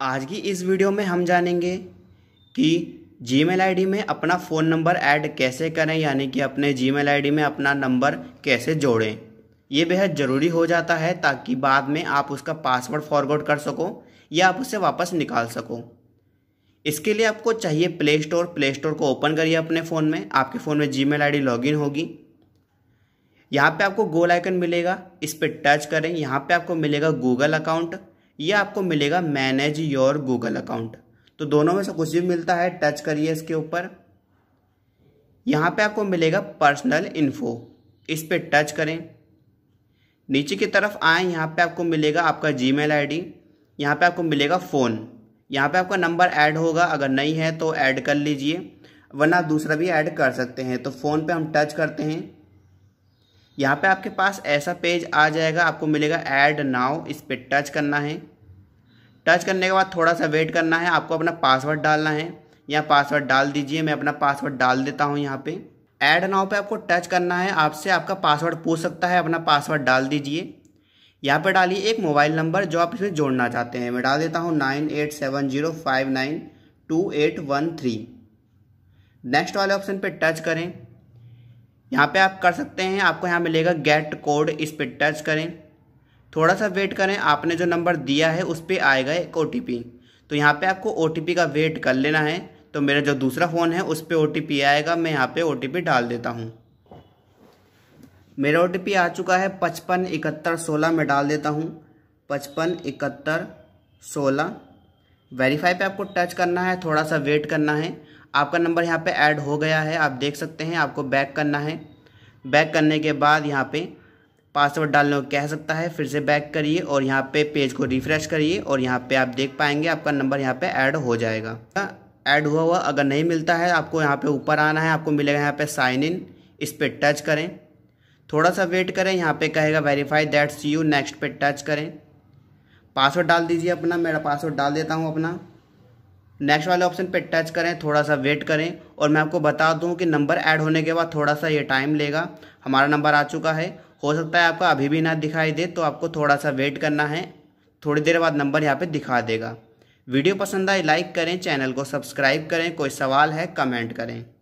आज की इस वीडियो में हम जानेंगे कि जी मेल में अपना फ़ोन नंबर ऐड कैसे करें, यानी कि अपने जी मेल में अपना नंबर कैसे जोड़ें। ये बेहद ज़रूरी हो जाता है ताकि बाद में आप उसका पासवर्ड फॉरवर्ड कर सको या आप उसे वापस निकाल सको। इसके लिए आपको चाहिए प्ले स्टोर प्ले स्टोर को ओपन करिए अपने फ़ोन में। आपके फ़ोन में जी मेल आई लॉगिन होगी। यहाँ पे आपको गोल आइकन मिलेगा। इस पर टच करें। यहाँ पे आपको मिलेगा गूगल अकाउंट या आपको मिलेगा मैनेज योर गूगल अकाउंट तो दोनों में से कुछ भी मिलता है टच करिए इसके ऊपर। यहाँ पे आपको मिलेगा पर्सनल इन्फो इस पर टच करें। नीचे की तरफ़ आए, यहाँ पे आपको मिलेगा आपका जी मेल आई यहाँ पर आपको मिलेगा फ़ोन यहाँ पे आपका नंबर ऐड होगा, अगर नहीं है तो ऐड कर लीजिए, वरना दूसरा भी ऐड कर सकते हैं। तो फ़ोन पे हम टच करते हैं। यहाँ पे आपके पास ऐसा पेज आ जाएगा, आपको मिलेगा ऐड नाउ इस पर टच करना है। टच करने के बाद थोड़ा सा वेट करना है, आपको अपना पासवर्ड डालना है। यहाँ पासवर्ड डाल दीजिए, मैं अपना पासवर्ड डाल देता हूँ यहाँ पे। ऐड नाउ पे आपको टच करना है, आपसे आपका पासवर्ड पूछ सकता है, अपना पासवर्ड डाल दीजिए। यहाँ पर डालिए एक मोबाइल नंबर जो आप इसमें जोड़ना चाहते हैं। मैं डाल देता हूँ nine eight seven zero five nine two eight one three next वाले ऑप्शन पे टच करें। यहाँ पे आप कर सकते हैं, आपको यहाँ मिलेगा गेट कोड इस पर टच करें। थोड़ा सा वेट करें, आपने जो नंबर दिया है, उस पर आएगा एक ओटीपी तो यहाँ पे आपको ओटीपी का वेट कर लेना है। तो मेरा जो दूसरा फ़ोन है, उस पर ओ आएगा, मैं यहाँ पे ओ डाल देता हूँ। मेरा ओटीपी आ चुका है पचपन इकहत्तर सोलह, में डाल देता हूँ। पचपन इकहत्तर सोलह। वेरीफाई पे आपको टच करना है, थोड़ा सा वेट करना है। आपका नंबर यहाँ पे ऐड हो गया है, आप देख सकते हैं, आपको बैक करना है। बैक करने के बाद यहाँ पे पासवर्ड डालने को कह सकता है, फिर से बैक करिए और यहाँ पे पेज को रिफ़्रेश करिए और यहाँ पे आप देख पाएँगे आपका नंबर यहाँ पे ऐड हो जाएगा। ऐड हुआ हुआ अगर नहीं मिलता है, आपको यहाँ पे ऊपर आना है, आपको मिलेगा यहाँ पे साइन इन इस पर टच करें। थोड़ा सा वेट करें, यहाँ पे कहेगा वेरीफाई दैट्स यू नेक्स्ट पे टच करें। पासवर्ड डाल दीजिए अपना, मेरा पासवर्ड डाल देता हूँ अपना। नेक्स्ट वाले ऑप्शन पे टच करें, थोड़ा सा वेट करें और मैं आपको बता दूँ कि नंबर ऐड होने के बाद थोड़ा सा ये टाइम लेगा। हमारा नंबर आ चुका है। हो सकता है आपका अभी भी ना दिखाई दे तो आपको थोड़ा सा वेट करना है। थोड़ी देर बाद नंबर यहाँ पे दिखा देगा। वीडियो पसंद आए लाइक करें चैनल को सब्सक्राइब करें, कोई सवाल है कमेंट करें।